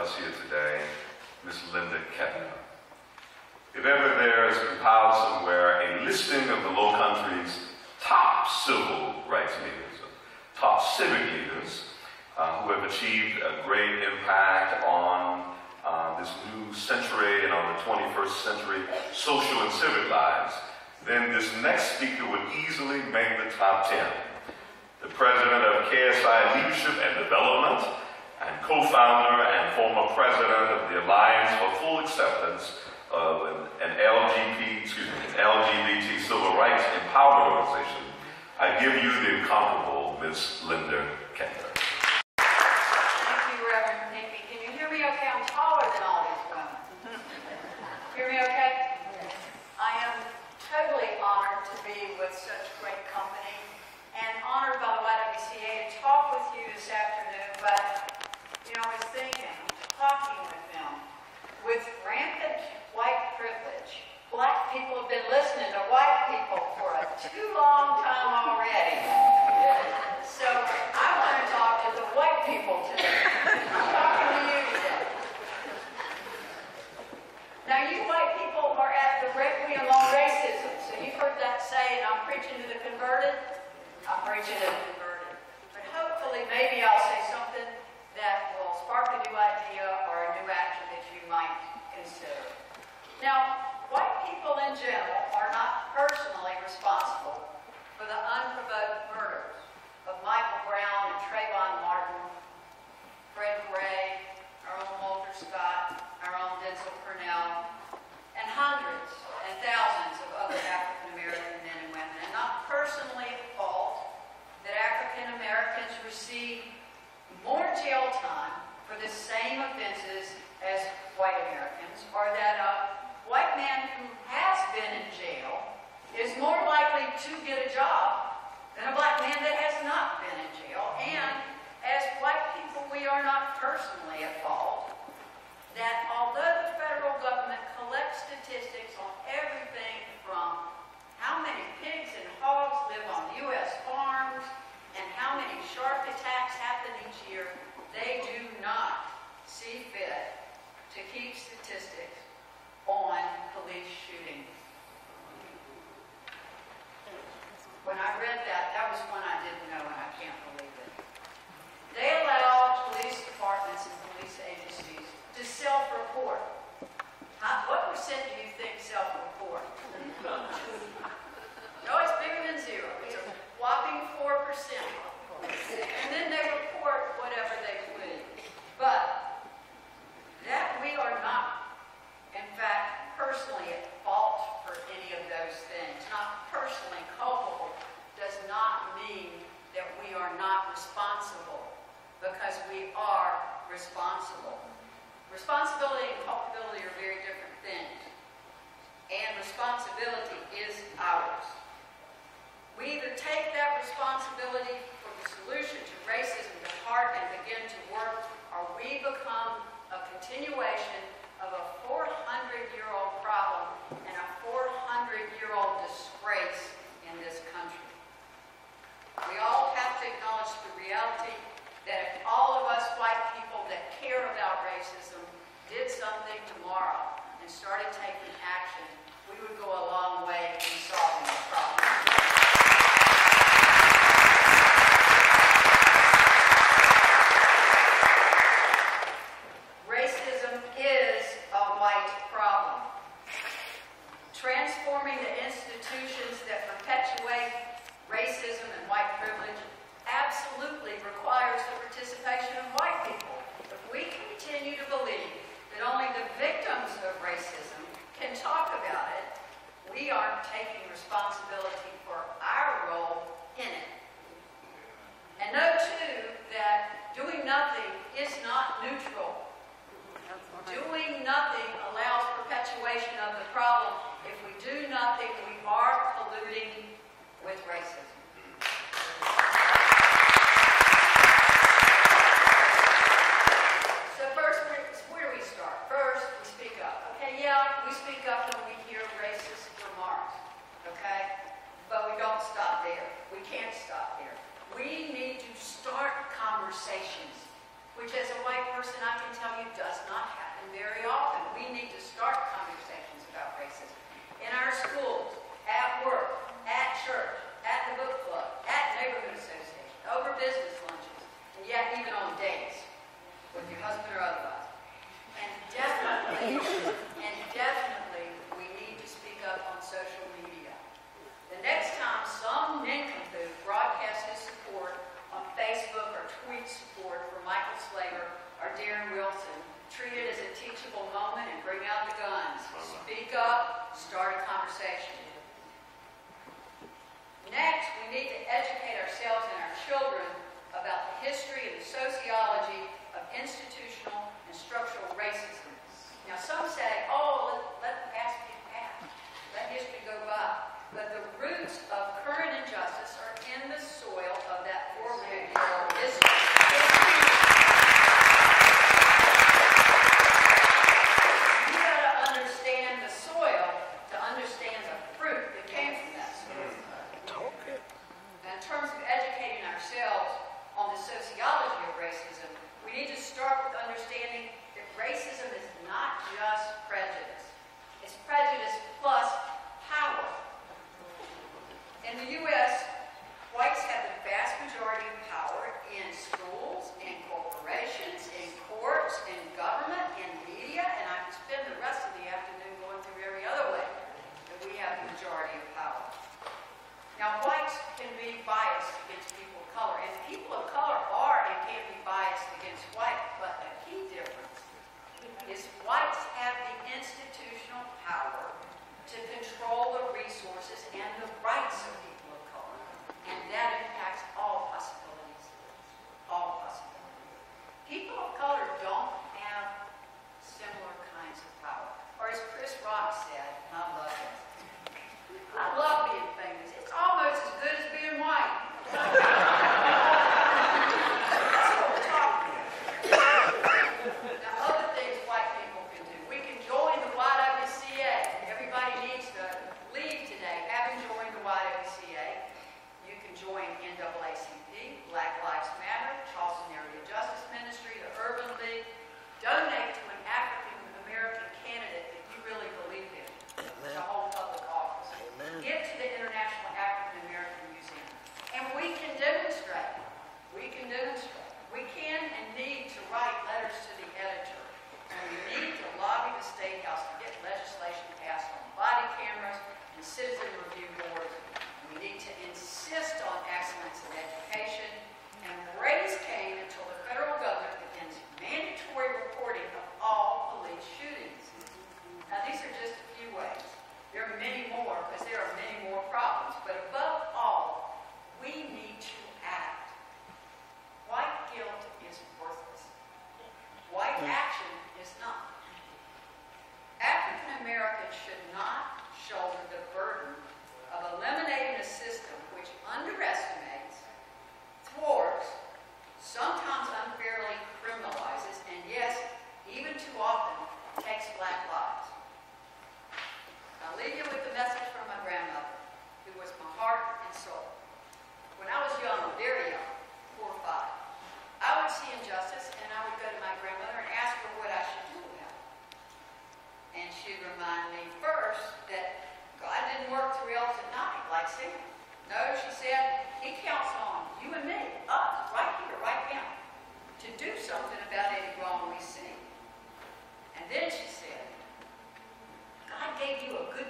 us here today, Ms. Linda Ketner. If ever there is compiled somewhere a listing of the Lowcountry's top civil rights leaders, top civic leaders, uh, who have achieved a great impact on uh, this new century and on the 21st century social and civic lives, then this next speaker would easily make the top 10. The president of KSI Leadership and Development, and co-founder and former president of the Alliance for Full Acceptance of an, an LGBT, excuse me, an LGBT civil rights empowerment organization, I give you the incomparable Miss Linda Ketner. Thank you, Reverend Nicky. Can you hear me okay? I'm taller than all these women. Hear me okay? I am totally honored to be with such great company and honored by the YWCA to talk with you this afternoon, but you know, I was thinking, talking with them, with rampant white privilege, black people have been listening to white people for a too long time already. So I want to talk to the white people today. I'm talking to you today. Now, you white people are at the requiem on racism. So you've heard that saying, I'm preaching to the converted. I'm preaching to the converted. But hopefully, maybe I'll say something that will spark a new idea or a new action that you might consider. Now, white people in general are not personally responsible for the unprovoked murders of Michael Brown and Trayvon Martin, Fred Gray, our own Walter Scott, our own Purnell, and hundreds and thousands of other African American men and women, and not personally at fault that African Americans receive more jail time for the same offenses as white Americans, or that a white man who has been in jail is more likely to get a job than a black man that has not been in jail. And as white people, we are not personally at fault that although statistics on everything from how many pigs and hogs live on U.S. farms and how many shark attacks happen each year, they do not see fit to keep statistics on police shootings. When I read that, that was one I didn't know, and I can't believe it. They allow police departments and police agencies to self-report. How, what percent do you think self-report? no, it's bigger than zero. It's a whopping 4%. And then they report whatever they please. But that we are not, in fact, personally at fault for any of those things, not personally culpable, does not mean that we are not responsible, because we are responsible. Responsibility and culpability are very different things. And responsibility is ours. We either take that responsibility for the solution to racism to heart and begin to work, or we become a continuation of a 400-year-old problem and a 400-year-old disgrace in this country. We all have to acknowledge the reality that if all of us white people that care about racism speak up when we hear racist remarks, okay? But we don't stop there. We can't stop there. We need to start conversations, which as a white person I can tell you does not happen very often. We need to start conversations about racism in our schools, at work, institutional power to control the resources and the rights of people.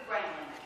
Franklin.